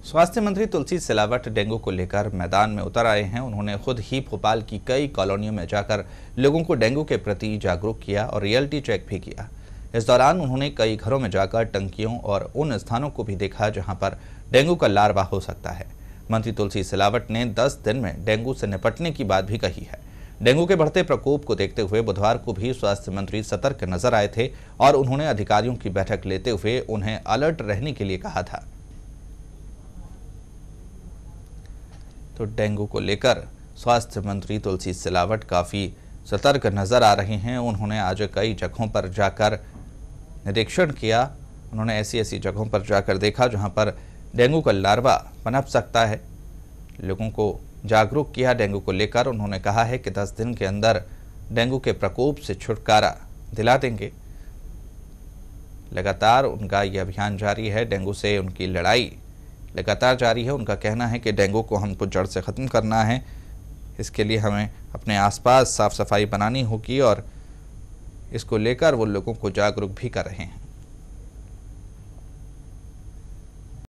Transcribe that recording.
स्वास्थ्य मंत्री तुलसी सिलावट डेंगू को लेकर मैदान में उतर आए हैं। उन्होंने खुद ही भोपाल की कई कॉलोनियों में जाकर लोगों को डेंगू के प्रति जागरूक किया और रियलिटी चेक भी किया। इस दौरान उन्होंने कई घरों में जाकर टंकियों और उन स्थानों को भी देखा जहाँ पर डेंगू का लार्वा हो सकता है। मंत्री तुलसी सिलावट ने 10 दिन में डेंगू से निपटने की बात भी कही है। डेंगू के बढ़ते प्रकोप को देखते हुए बुधवार को भी स्वास्थ्य मंत्री सतर्क नज़र आए थे और उन्होंने अधिकारियों की बैठक लेते हुए उन्हें अलर्ट रहने के लिए कहा था। तो डेंगू को लेकर स्वास्थ्य मंत्री तुलसी सिलावट काफ़ी सतर्क नज़र आ रहे हैं। उन्होंने आज कई जगहों पर जाकर निरीक्षण किया। उन्होंने ऐसी ऐसी जगहों पर जाकर देखा जहाँ पर डेंगू का लार्वा पनप सकता है। लोगों को जागरूक किया डेंगू को लेकर। उन्होंने कहा है कि 10 दिन के अंदर डेंगू के प्रकोप से छुटकारा दिला देंगे। लगातार उनका ये अभियान जारी है। डेंगू से उनकी लड़ाई लगातार जारी है। उनका कहना है कि डेंगू को हमको जड़ से ख़त्म करना है। इसके लिए हमें अपने आसपास साफ़ सफ़ाई बनानी होगी और इसको लेकर वो लोगों को जागरूक भी कर रहे हैं।